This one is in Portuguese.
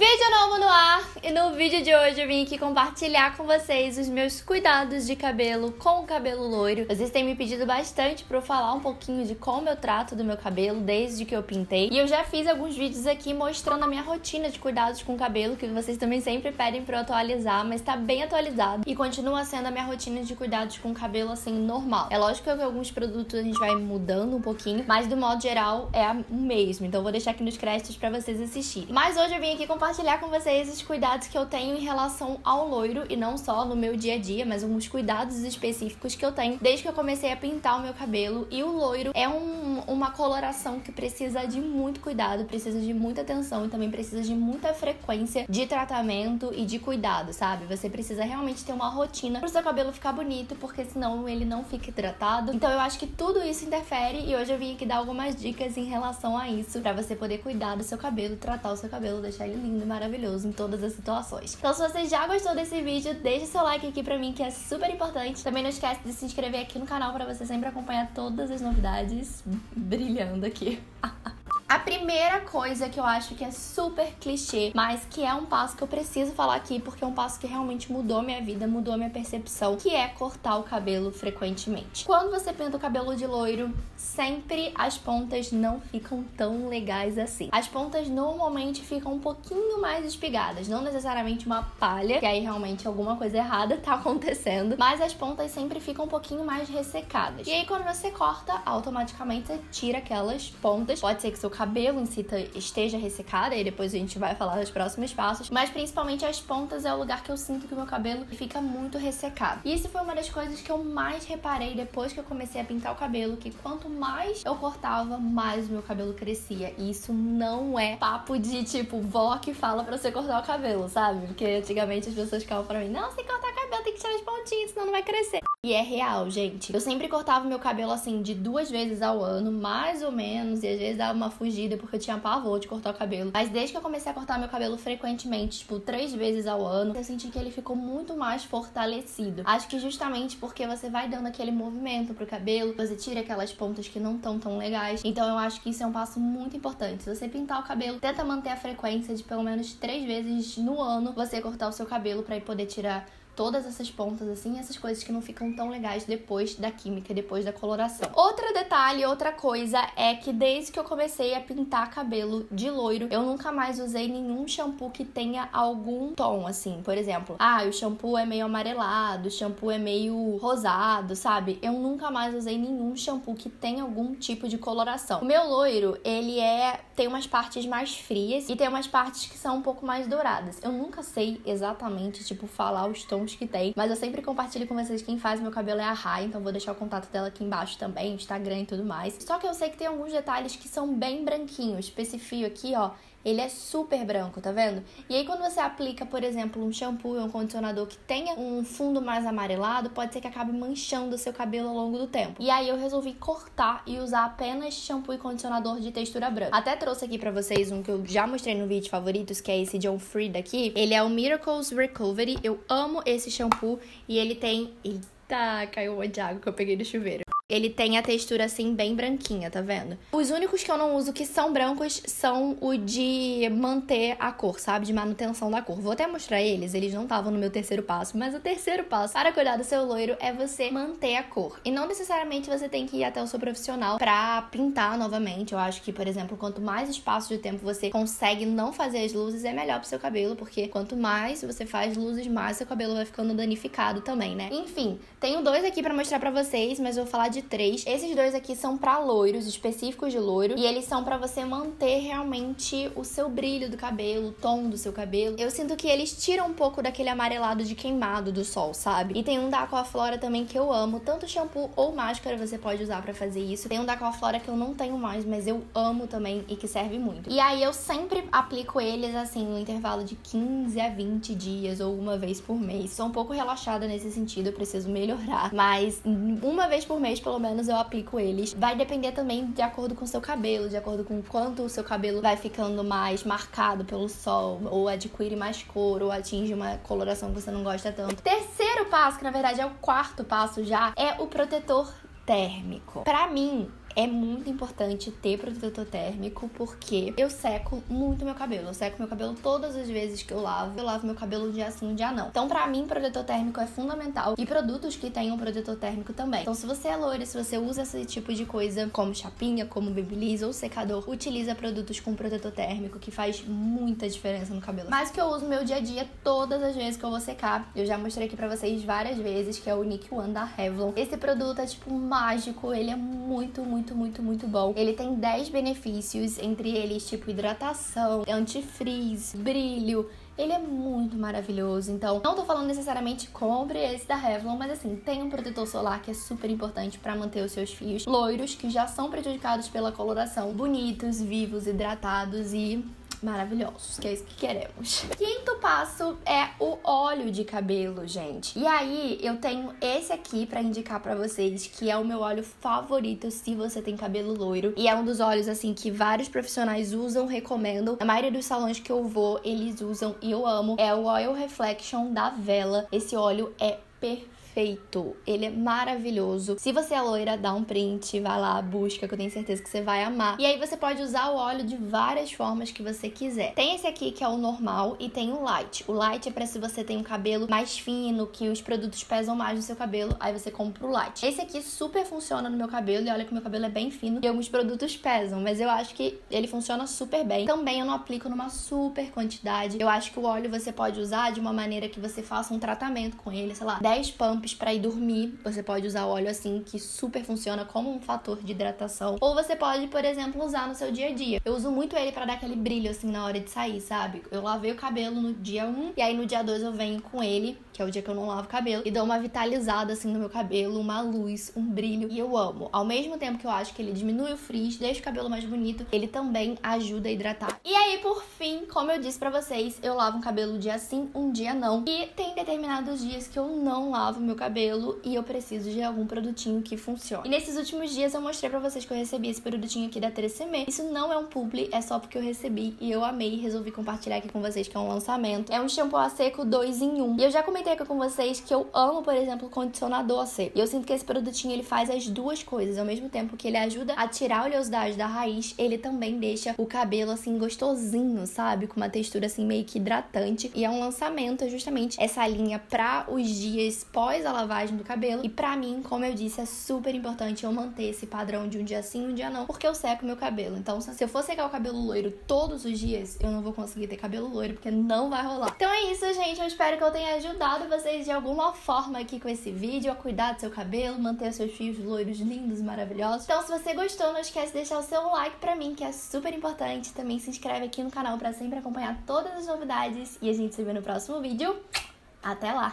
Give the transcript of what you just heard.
Vídeo novo no ar e no vídeo de hoje eu vim aqui compartilhar com vocês os meus cuidados de cabelo com o cabelo loiro. Vocês têm me pedido bastante para eu falar um pouquinho de como eu trato do meu cabelo desde que eu pintei. E eu já fiz alguns vídeos aqui mostrando a minha rotina de cuidados com o cabelo, que vocês também sempre pedem para eu atualizar, mas tá bem atualizado e continua sendo a minha rotina de cuidados com o cabelo assim normal. É lógico que alguns produtos a gente vai mudando um pouquinho, mas do modo geral é o mesmo. Então eu vou deixar aqui nos créditos para vocês assistirem. Mas hoje eu vim aqui compartilhar com vocês os cuidados que eu tenho em relação ao loiro e não só no meu dia a dia, mas alguns cuidados específicos que eu tenho desde que eu comecei a pintar o meu cabelo. E o loiro é um, uma coloração que precisa de muito cuidado, precisa de muita atenção e também precisa de muita frequência de tratamento e de cuidado, sabe? Você precisa realmente ter uma rotina pro seu cabelo ficar bonito, porque senão ele não fica hidratado. Então eu acho que tudo isso interfere e hoje eu vim aqui dar algumas dicas em relação a isso, para você poder cuidar do seu cabelo, tratar o seu cabelo, deixar ele lindo maravilhoso em todas as situações. Então, se você já gostou desse vídeo, deixe seu like aqui pra mim, que é super importante. Também não esquece de se inscrever aqui no canal para você sempre acompanhar todas as novidades brilhando aqui. A primeira coisa que eu acho que é super clichê, mas que é um passo que eu preciso falar aqui, porque é um passo que realmente mudou minha vida, mudou minha percepção, que é cortar o cabelo frequentemente. Quando você pinta o cabelo de loiro, sempre as pontas não ficam tão legais assim. As pontas normalmente ficam um pouquinho mais espigadas, não necessariamente uma palha, que aí realmente alguma coisa errada tá acontecendo, mas as pontas sempre ficam um pouquinho mais ressecadas. E aí quando você corta, automaticamente você tira aquelas pontas. Pode ser que seu cabelo em si esteja ressecado, e depois a gente vai falar dos próximos passos, mas principalmente as pontas é o lugar que eu sinto que o meu cabelo fica muito ressecado. E isso foi uma das coisas que eu mais reparei depois que eu comecei a pintar o cabelo, que quanto mais eu cortava, mais o meu cabelo crescia. E isso não é papo de tipo vó que fala para você cortar o cabelo, sabe? Porque antigamente as pessoas ficavam para mim, não, se cortar cabelo tem que tirar as pontinhas, senão não vai crescer. E é real, gente. Eu sempre cortava meu cabelo assim de duas vezes ao ano, mais ou menos, e às vezes dava uma fugida porque eu tinha pavor de cortar o cabelo. Mas desde que eu comecei a cortar meu cabelo frequentemente, tipo, três vezes ao ano, eu senti que ele ficou muito mais fortalecido. Acho que justamente porque você vai dando aquele movimento pro cabelo, você tira aquelas pontas que não estão tão legais. Então eu acho que isso é um passo muito importante. Se você pintar o cabelo, tenta manter a frequência de pelo menos três vezes no ano você cortar o seu cabelo para poder tirar todas essas pontas assim, essas coisas que não ficam tão legais depois da química, depois da coloração. Outro detalhe, outra coisa é que desde que eu comecei a pintar cabelo de loiro, eu nunca mais usei nenhum shampoo que tenha algum tom assim. Por exemplo, ah, o shampoo é meio amarelado, o shampoo é meio rosado, sabe? Eu nunca mais usei nenhum shampoo que tenha algum tipo de coloração. O meu loiro, ele é tem umas partes mais frias e tem umas partes que são um pouco mais douradas. Eu nunca sei exatamente, tipo, falar os tons que tem. Mas eu sempre compartilho com vocês quem faz meu cabelo é a Rai, então vou deixar o contato dela aqui embaixo também, Instagram e tudo mais. Só que eu sei que tem alguns detalhes que são bem branquinhos. Esse fio aqui, ó, ele é super branco, tá vendo? E aí, quando você aplica, por exemplo, um shampoo e um condicionador que tenha um fundo mais amarelado, pode ser que acabe manchando o seu cabelo ao longo do tempo. E aí, eu resolvi cortar e usar apenas shampoo e condicionador de textura branca. Até trouxe aqui pra vocês um que eu já mostrei no vídeo favoritos, que é esse John Free daqui. Ele é o Miracles Recovery. Eu amo esse shampoo e ele tem... Eita, caiu uma de água que eu peguei do chuveiro ele tem a textura assim bem branquinha, tá vendo? Os únicos que eu não uso que são brancos são o de manter a cor, sabe? De manutenção da cor. Vou até mostrar eles, eles não estavam no meu terceiro passo, mas o terceiro passo para cuidar do seu loiro é você manter a cor. E não necessariamente você tem que ir até o seu profissional pra pintar novamente. Eu acho que, por exemplo, quanto mais espaço de tempo você consegue não fazer as luzes, é melhor pro seu cabelo, porque quanto mais você faz luzes, mais seu cabelo vai ficando danificado também, né? Enfim, tenho dois aqui para mostrar para vocês, mas eu vou falar de três. Esses dois aqui são para loiros, específicos de loiro, e eles são para você manter realmente o seu brilho do cabelo, o tom do seu cabelo. Eu sinto que eles tiram um pouco daquele amarelado de queimado do sol, sabe? E tem um da Aquaflora também que eu amo, tanto shampoo ou máscara você pode usar para fazer isso. Tem um da Aquaflora que eu não tenho mais, mas eu amo também e que serve muito. E aí eu sempre aplico eles assim no intervalo de 15 a 20 dias ou uma vez por mês. Sou um pouco relaxada nesse sentido, eu preciso melhorar, mas uma vez por mês pelo pelo menos eu aplico eles. Vai depender também de acordo com o seu cabelo, de acordo com quanto o seu cabelo vai ficando mais marcado pelo sol, ou adquire mais cor, ou atinge uma coloração que você não gosta tanto. Terceiro passo, que na verdade é o quarto passo já, é o protetor térmico. Para mim, é muito importante ter protetor térmico porque eu seco muito meu cabelo. Eu seco meu cabelo todas as vezes que eu lavo. Eu lavo meu cabelo dia sim, dia não. Então, pra mim, protetor térmico é fundamental e produtos que tenham protetor térmico também. Então, se você é loira, se você usa esse tipo de coisa, como chapinha, como babyliss ou secador, utiliza produtos com protetor térmico que faz muita diferença no cabelo. Mas que eu uso no meu dia a dia todas as vezes que eu vou secar. Eu já mostrei aqui pra vocês várias vezes, que é o Nick One da Revlon. Esse produto é tipo mágico, ele é muito, muito, muito, muito bom. Ele tem 10 benefícios, entre eles tipo hidratação, antifreeze, brilho, ele é muito maravilhoso. Então, não tô falando necessariamente compre esse da Revlon, mas assim, tem um protetor solar que é super importante para manter os seus fios loiros, que já são prejudicados pela coloração, bonitos, vivos, hidratados e maravilhosos, que é isso que queremos. Quinto passo é o óleo de cabelo, gente. E aí, eu tenho esse aqui para indicar para vocês, que é o meu óleo favorito se você tem cabelo loiro. E é um dos óleos, assim, que vários profissionais usam, recomendam. A maioria dos salões que eu vou, eles usam e eu amo. É o Oil Reflection da Vela. Esse óleo é perfeito. Ele é maravilhoso. Se você é loira, dá um print, vai lá, busca, que eu tenho certeza que você vai amar. E aí você pode usar o óleo de várias formas que você quiser. Tem esse aqui que é o normal e tem o light. O light é para se você tem um cabelo mais fino, que os produtos pesam mais no seu cabelo, aí você compra o light. Esse aqui super funciona no meu cabelo e olha que o meu cabelo é bem fino e alguns produtos pesam, mas eu acho que ele funciona super bem. Também eu não aplico numa super quantidade. Eu acho que o óleo você pode usar de uma maneira que você faça um tratamento com ele, sei lá, 10 pumps para ir dormir. Você pode usar óleo assim, que super funciona como um fator de hidratação. Ou você pode, por exemplo, usar no seu dia a dia. Eu uso muito ele para dar aquele brilho assim na hora de sair, sabe? Eu lavei o cabelo no dia 1 e aí no dia 2 eu venho com ele, que é o dia que eu não lavo cabelo, e dou uma vitalizada assim no meu cabelo, uma luz, um brilho, e eu amo. Ao mesmo tempo que eu acho que ele diminui o frizz, deixa o cabelo mais bonito, ele também ajuda a hidratar. E aí, por fim, como eu disse para vocês, eu lavo um cabelo um dia sim, um dia não. E tem determinados dias que eu não lavo meu cabelo e eu preciso de algum produtinho que funcione. E nesses últimos dias eu mostrei pra vocês que eu recebi esse produtinho aqui da 3CM. Isso não é um publi, é só porque eu recebi e eu amei e resolvi compartilhar aqui com vocês que é um lançamento. É um shampoo a seco 2 em 1. Um. E eu já comentei aqui com vocês que eu amo, por exemplo, condicionador a. E eu sinto que esse produtinho ele faz as duas coisas, ao mesmo tempo que ele ajuda a tirar a oleosidade da raiz, ele também deixa o cabelo assim gostosinho, sabe? Com uma textura assim meio que hidratante. E é um lançamento, é justamente essa linha para os dias pós a lavagem do cabelo. E para mim, como eu disse, é super importante eu manter esse padrão de um dia sim, um dia não, porque eu seco meu cabelo. Então, se eu for secar o cabelo loiro todos os dias, eu não vou conseguir ter cabelo loiro, porque não vai rolar. Então é isso, gente. Eu espero que eu tenha ajudado vocês de alguma forma aqui com esse vídeo a cuidar do seu cabelo, manter seus fios loiros lindos e maravilhosos. Então, se você gostou, não esquece de deixar o seu like pra mim, que é super importante. Também se inscreve aqui no canal para sempre acompanhar todas as novidades. E a gente se vê no próximo vídeo. Até lá!